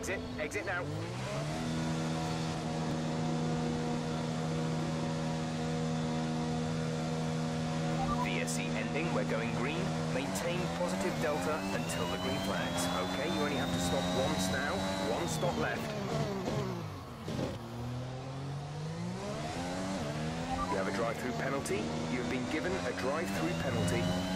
Exit, exit now. VSC ending, we're going green. Maintain positive delta until the green flags. Okay, you only have to stop once now. One stop left. You have a drive-through penalty. You've been given a drive-through penalty.